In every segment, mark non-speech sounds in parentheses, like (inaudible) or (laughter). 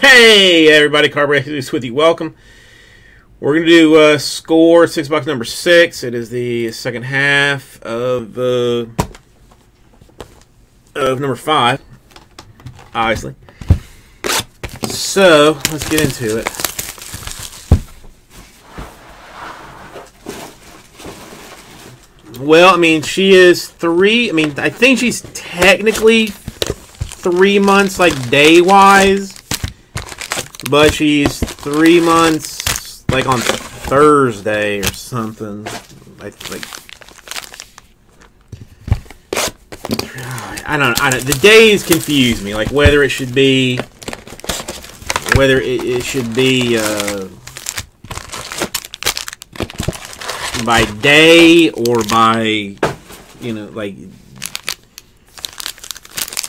Hey, everybody, Carburetor with you. Welcome. We're going to do uh, score six box number six. It is the second half of uh, of number five, obviously. So let's get into it. Well, I mean, she is three. I mean, I think she's technically three months, like day wise, but she's three months, like on Thursday or something. Like, like I don't, I don't. The days confuse me. Like whether it should be, whether it, it should be. Uh, by day or by you know like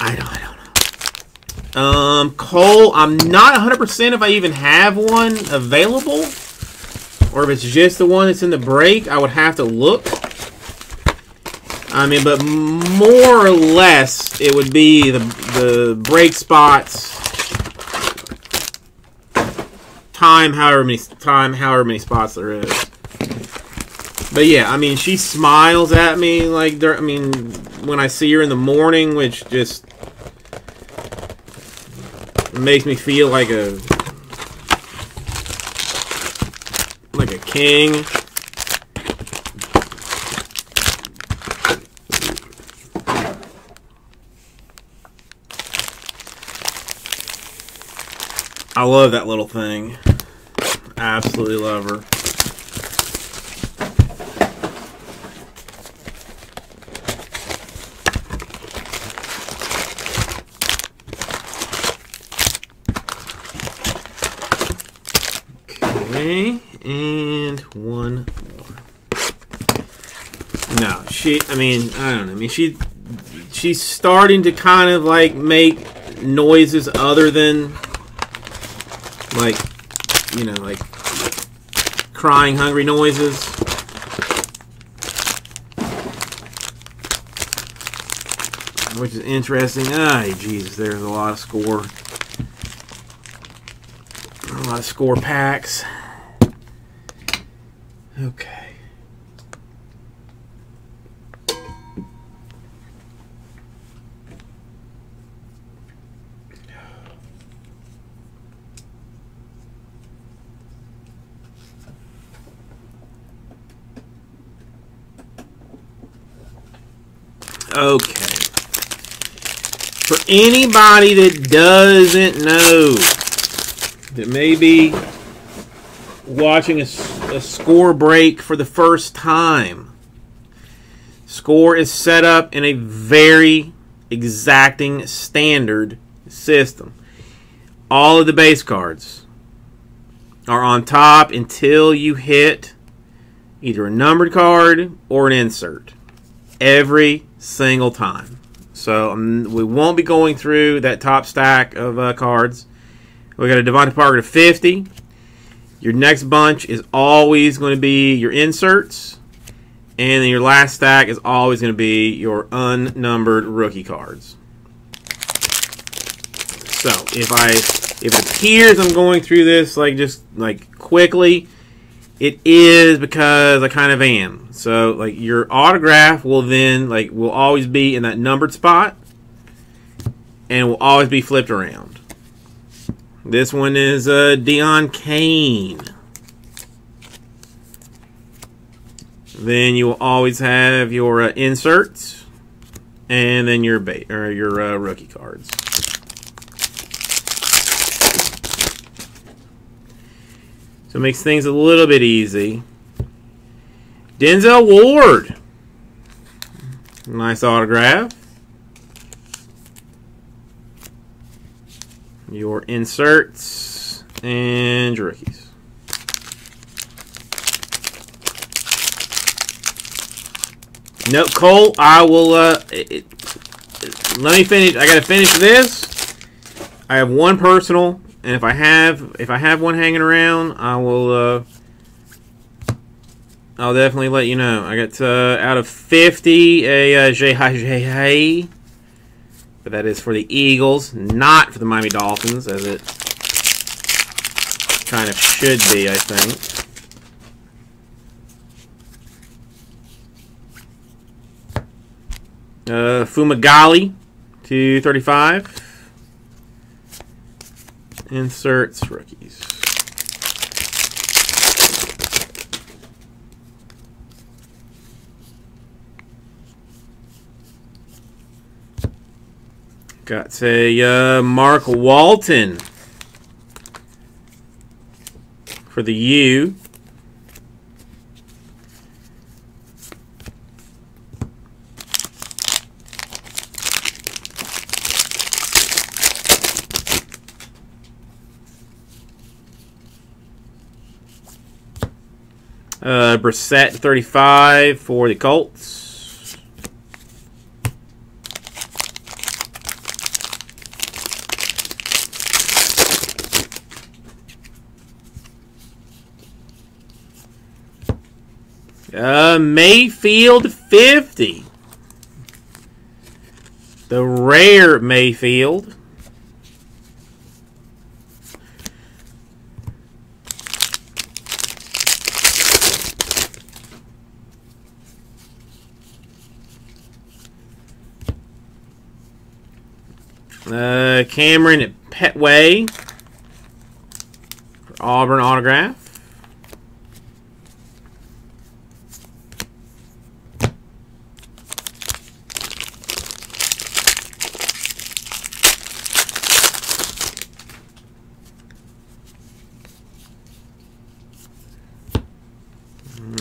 I don't I don't. Um Cole, I'm not 100% if I even have one available or if it's just the one that's in the break. I would have to look. I mean, but more or less it would be the the break spots time however many time however many spots there is. But yeah, I mean, she smiles at me like there I mean, when I see her in the morning, which just makes me feel like a like a king. I love that little thing. Absolutely love her. Okay, and one more. No, she. I mean, I don't know. I mean, she. She's starting to kind of like make noises other than like, you know, like crying, hungry noises. Which is interesting. Ah, Jesus, there's a lot of score. A lot of score packs. Okay. Okay. For anybody that doesn't know, that may be watching a, a, score break for the first time. Score is set up in a very exacting standard system. All of the base cards are on top until you hit either a numbered card or an insert every single time. So um, we won't be going through that top stack of uh, cards. We got a DeVante Parker to 50. Your next bunch is always going to be your inserts. And then your last stack is always going to be your unnumbered rookie cards. So if I if it appears I'm going through this like just like quickly, it is because I kind of am. So like your autograph will then like will always be in that numbered spot and will always be flipped around. This one is uh, Deon Cain. Then you will always have your uh, inserts, and then your ba- or your uh, rookie cards. So it makes things a little bit easy. Denzel Ward. Nice autograph. Your inserts and your rookies. No, Cole, I will, uh, it, let me finish. I gotta finish this. I have one personal, and if I have, if I have one hanging around, I will, uh, I'll definitely let you know. I got, uh, out of 50, a, uh, J-Hi-J-Hi. But that is for the Eagles, not for the Miami Dolphins, as it kind of should be, I think. Uh, Fumagalli, 235. Inserts rookies. Got a uh, Mark Walton for the U. Uh, Brissett 35 for the Colts. Uh, Mayfield 50. The rare Mayfield. Uh, Kamryn Pettway for Auburn autograph.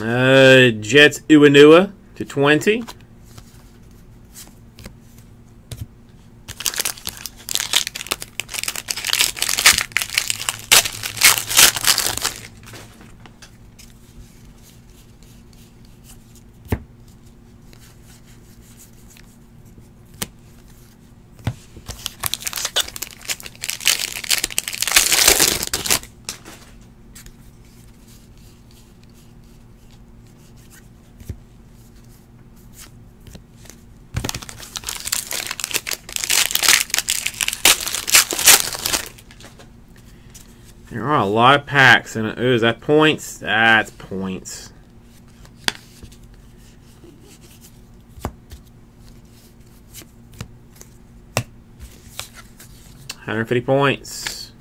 Uh, Jets Uinua to 20. A lot of packs, and ooh, is that points? That's points. Hundred fifty points.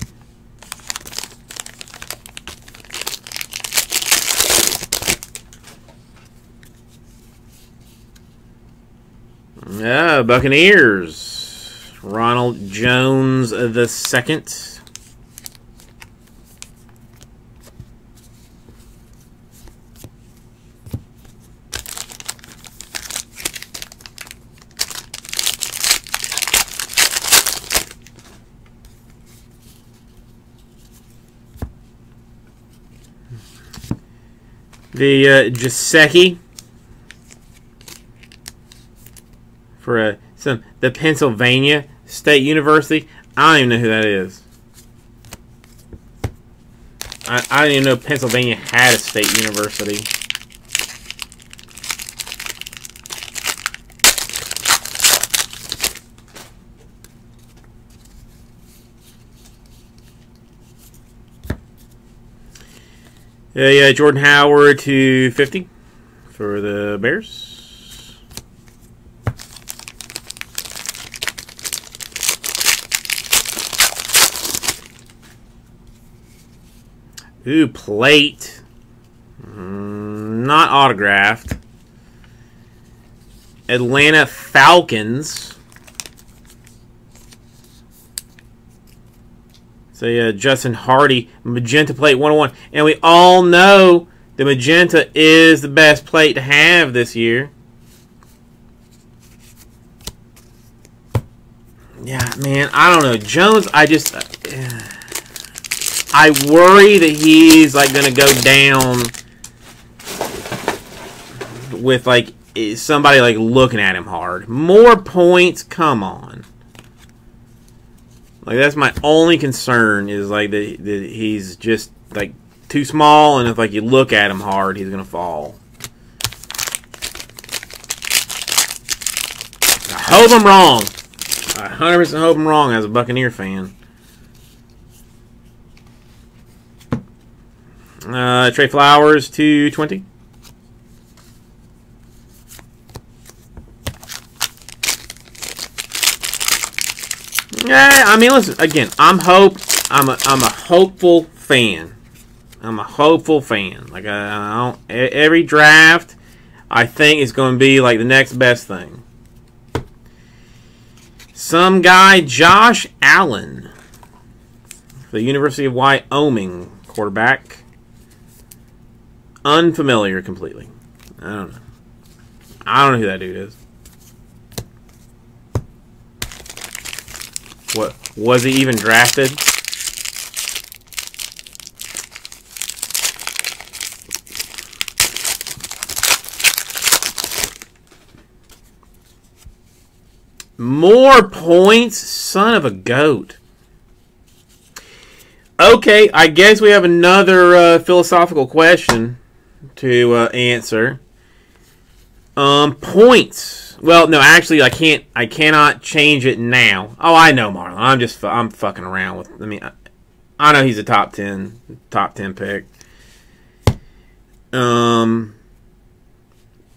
Yeah, Buccaneers. Ronald Jones the second. The uh, Giuseppe for uh, some the Pennsylvania State University. I don't even know who that is. I, I didn't even know Pennsylvania had a state university. Yeah, Jordan Howard to 50 for the Bears. Ooh, plate. Mm, not autographed. Atlanta Falcons. So yeah, Justin Hardy, magenta plate 101. And we all know the magenta is the best plate to have this year. Yeah, man, I don't know. Jones, I just... Uh, I worry that he's, like, going to go down with, like, somebody, like, looking at him hard. More points? Come on. Like that's my only concern is like that, that he's just like too small, and if like you look at him hard, he's gonna fall. I hope I'm wrong. I 100% hope I'm wrong as a Buccaneer fan. Uh, Trey Flowers, 220. Yeah, I mean, listen. Again, I'm hope. I'm a I'm a hopeful fan. I'm a hopeful fan. Like I, I don't, every draft, I think is going to be like the next best thing. Some guy, Josh Allen, the University of Wyoming quarterback. Unfamiliar completely. I don't know. I don't know who that dude is. What was he even drafted? More points? Son of a goat. Okay, I guess we have another uh, philosophical question to uh, answer. Um, points. Well, no, actually, I can't. I cannot change it now. Oh, I know, Marlon. I'm just. I'm fucking around with. I mean, I, I know he's a top ten, top ten pick. Um,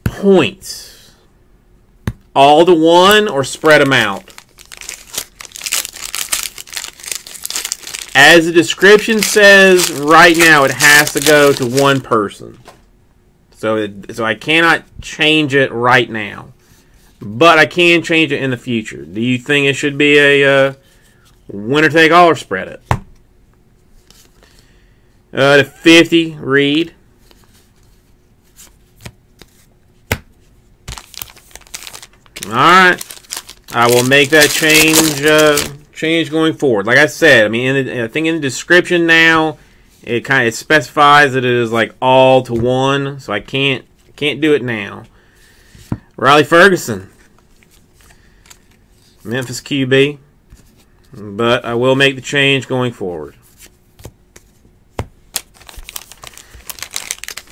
points. All to one or spread them out. As the description says right now, it has to go to one person. So, it, so I cannot change it right now, but I can change it in the future. Do you think it should be a uh, winner take all or spread it? Uh, to 50, Reed. All right, I will make that change. Uh, change going forward. Like I said, I mean, in the, I think in the description now it kind of specifies that it is like all to one, so I can't can't do it now. Riley Ferguson, Memphis QB, but I will make the change going forward.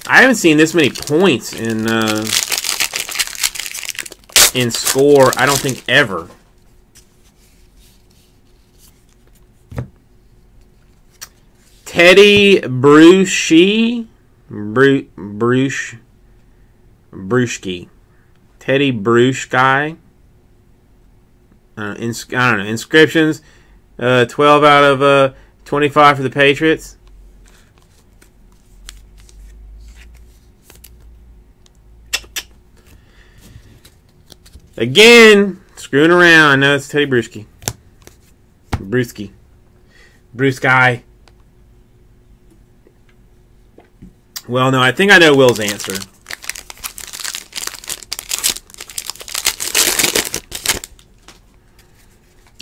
I haven't seen this many points in uh, in score. I don't think ever. Teddy Bruschi, Bru, Bruce, Bruschke, Teddy Bruschke. Uh, ins- I don't know inscriptions. Uh, Twelve out of uh, twenty-five for the Patriots. Again, screwing around. I know it's Teddy Bruschi. Bruschi. Bruce guy. Well, no, I think I know Will's answer.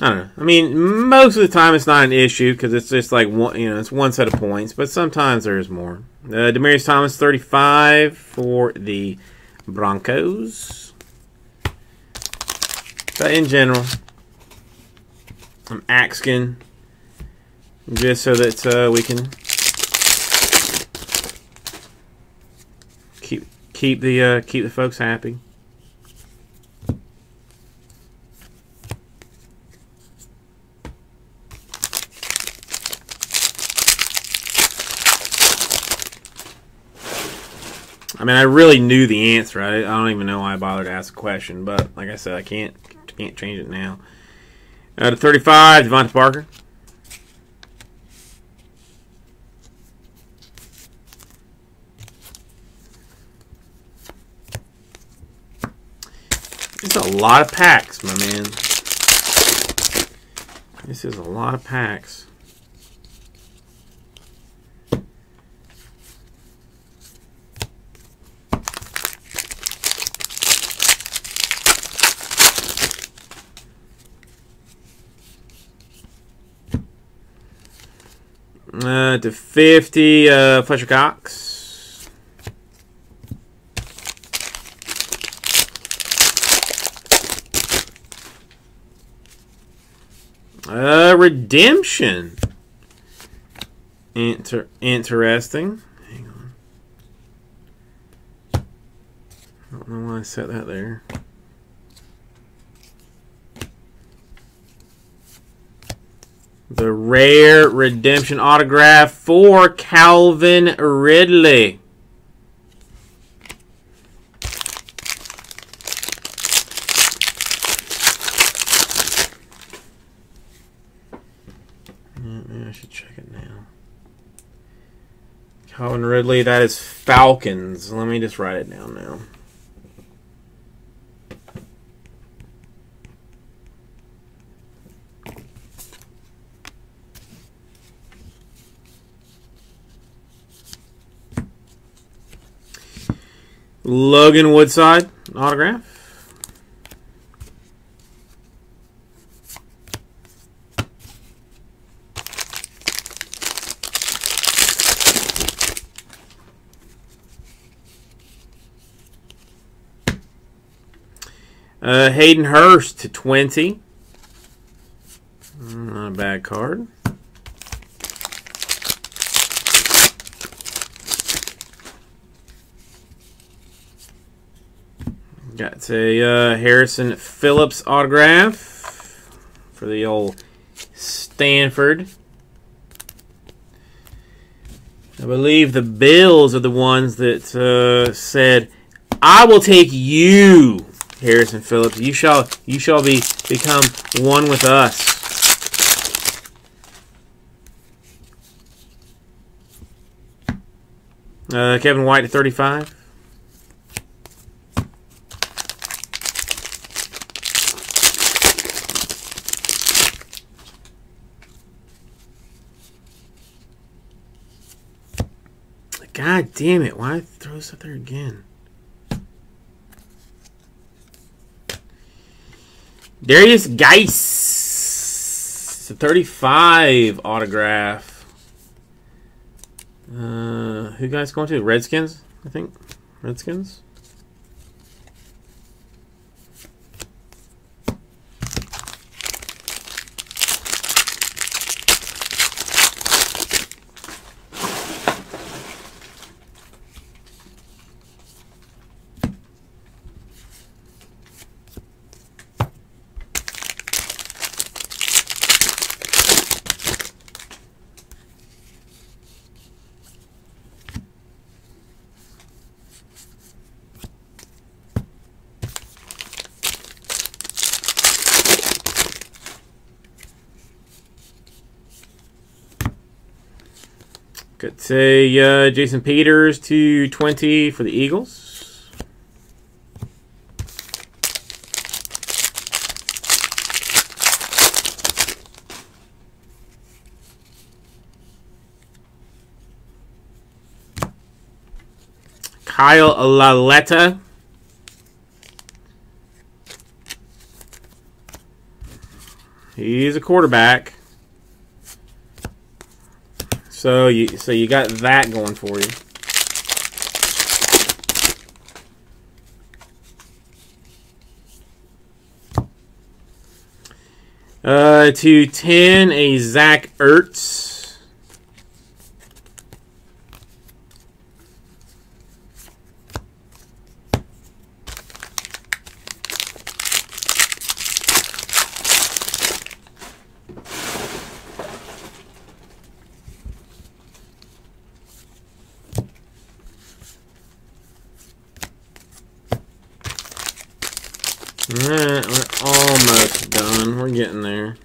I don't know. I mean, most of the time it's not an issue because it's just like one, you know, it's one set of points. But sometimes there's more. Uh, Demaryius Thomas, thirty-five for the Broncos. But in general, I'm asking just so that uh, we can keep keep the uh, keep the folks happy. Mean, I really knew the answer. I, I don't even know why I bothered to ask a question, but like I said, I can't can't change it now. Uh, to 35, DeVante Parker. It's a lot of packs, my man. This is a lot of packs. Uh, to 50, uh, Fletcher Cox. Uh, Redemption. Inter interesting. Hang on. I don't know why I set that there. The rare redemption autograph for Calvin Ridley. Mm, mm, I should check it now. Calvin Ridley, that is Falcons. Let me just write it down now. Logan Woodside autograph. Uh, Hayden Hurst to 20. Not a bad card. Got a uh, Harrison Phillips autograph for the old Stanford. I believe the Bills are the ones that uh, said, "I will take you, Harrison Phillips. You shall, you shall be become one with us." Uh, Kevin White at 35. God damn it. Why throw this up there again? Darius Geis. It's a 35 autograph. Uh, who guys going to? Redskins, I think. Redskins? Got say uh, Jason Peters to 20 for the Eagles. Kyle Lauletta. He's a quarterback. So you so you got that going for you. Uh, to 10, a Zach Ertz. Alright, we're almost done. We're getting there.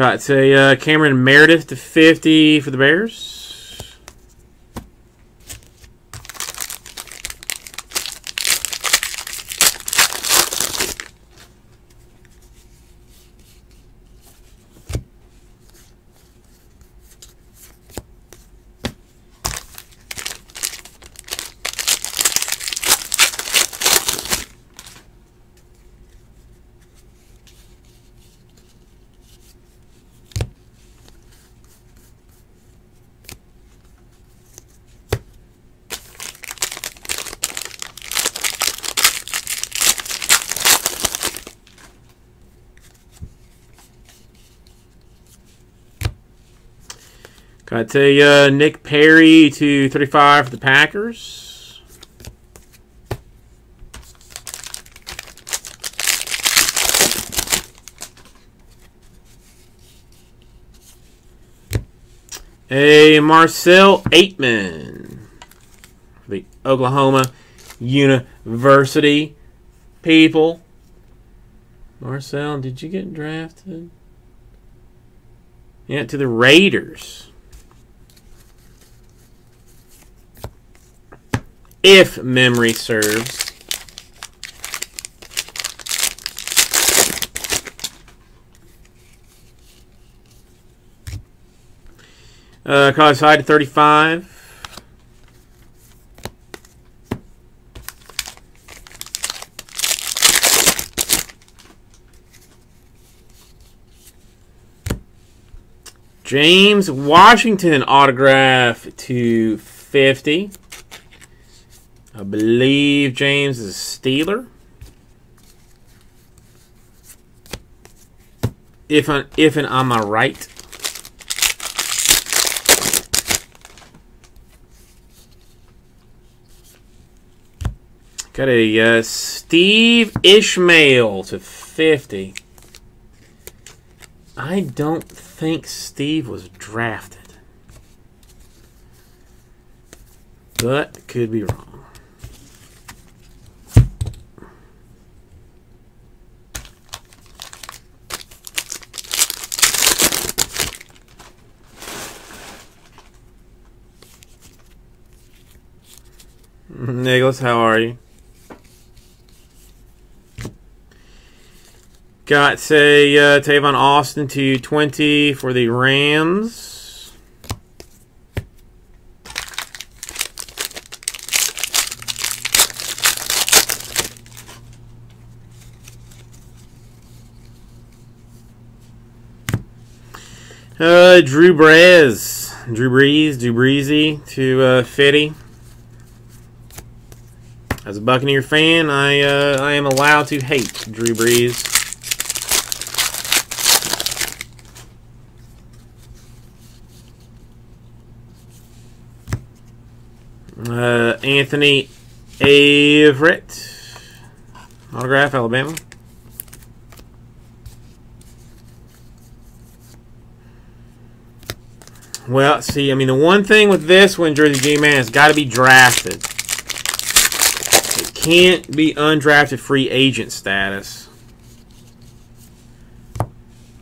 Got a uh, Cameron Meredith to 50 for the Bears. Got to uh, Nick Perry to 35 for the Packers. A Marcell Ateman, the Oklahoma University people. Marcell, did you get drafted? Yeah, to the Raiders. If memory serves. Uh, college high to 35. James Washington autograph to 50. I believe James is a Steeler. If I, if and am I right? Got a uh, Steve Ishmael to 50. I don't think Steve was drafted. But could be wrong. (laughs) Nicholas, how are you? Got, say, uh, Tavon Austin to 20 for the Rams. Uh, Drew Brez. Drew Brees, Drew Breezy to uh, Fitty. As a Buccaneer fan, I uh, I am allowed to hate Drew Brees. Uh, Anthony Averett. Autograph, Alabama. Well, see, I mean, the one thing with this one, Jersey G-Man, has got to be drafted. Can't be undrafted free agent status.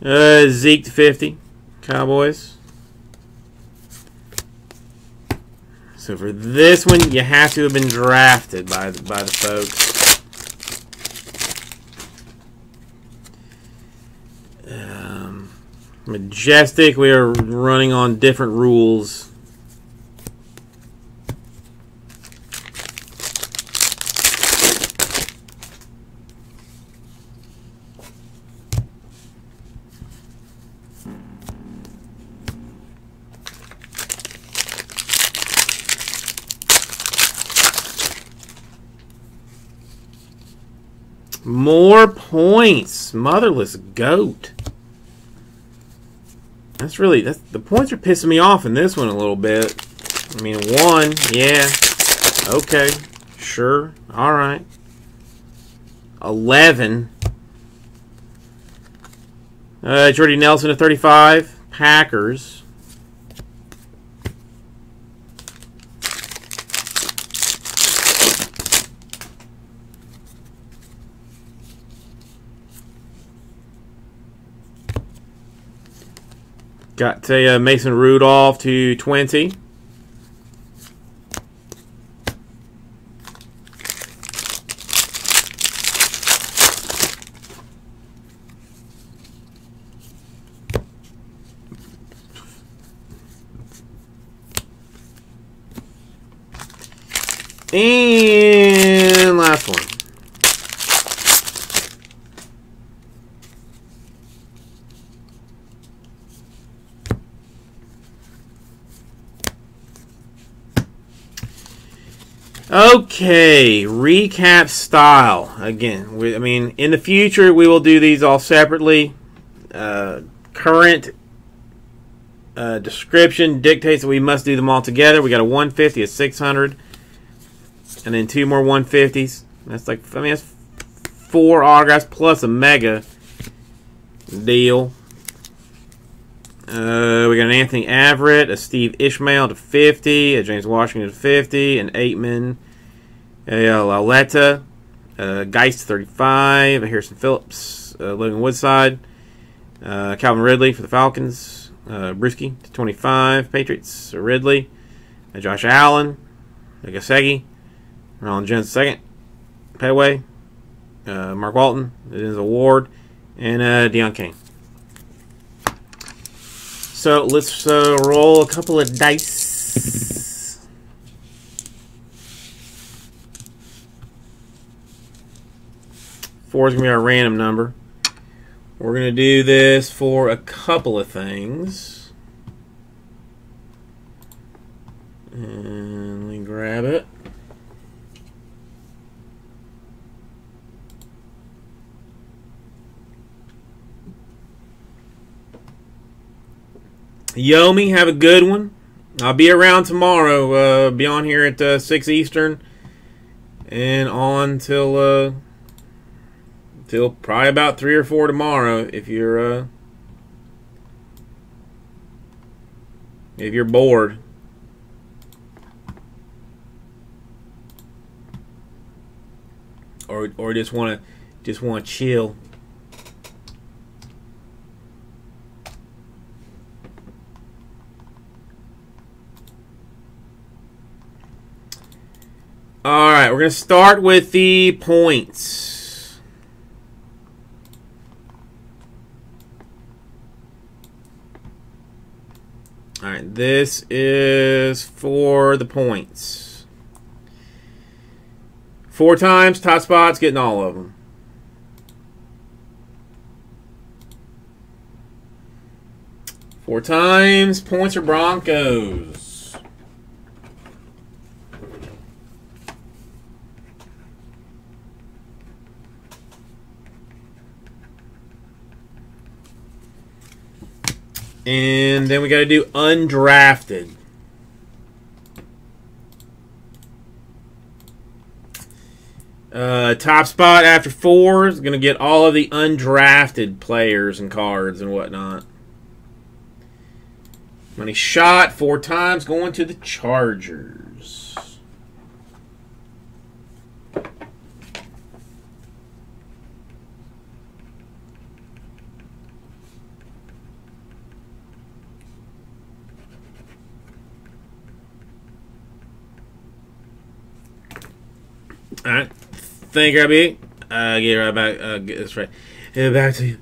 Uh, Zeke to 50. Cowboys. So for this one, you have to have been drafted by the, by the folks. Um, Majestic, we are running on different rules. More points. Motherless goat. That's really that's the points are pissing me off in this one a little bit. I mean one, yeah. Okay. Sure. Alright. Eleven. Uh Jordy Nelson at 35. Packers. Got a uh, Mason Rudolph to 20. And last one. Okay, recap style. Again, we, I mean, in the future, we will do these all separately. Uh, current uh, description dictates that we must do them all together. We got a 150, a 600, and then two more 150s. That's like, I mean, that's four autographs plus a mega deal. Uh, we got an Anthony Averett, a Steve Ishmael to 50, a James Washington to 50, an Ateman, a uh, Lauletta, a Geist 35, a Harrison Phillips, a Logan Woodside, uh, Calvin Ridley for the Falcons, uh, Bruschi to 25, Patriots, a Ridley, a Josh Allen, a Gesicki, Ronald Jones second, Pettway, uh, Mark Walton, it is a Ward, and uh, Deon Cain. So let's uh, roll a couple of dice. Four is going to be our random number. We're going to do this for a couple of things. And let me grab it. Yomi, have a good one. I'll be around tomorrow. Uh, be on here at uh, six Eastern, and on till uh, till probably about three or four tomorrow. If you're uh, if you're bored. Or, or just want to just want to chill. All right, we're going to start with the points. All right, this is for the points. Four times, top spots, getting all of them. Four times, points are Broncos. And then we got to do undrafted. Uh, top spot after four is going to get all of the undrafted players and cards and whatnot. Money shot four times going to the Chargers. All right. Thank you, Robbie. Uh, get right back. Uh, get this right. Get back to you.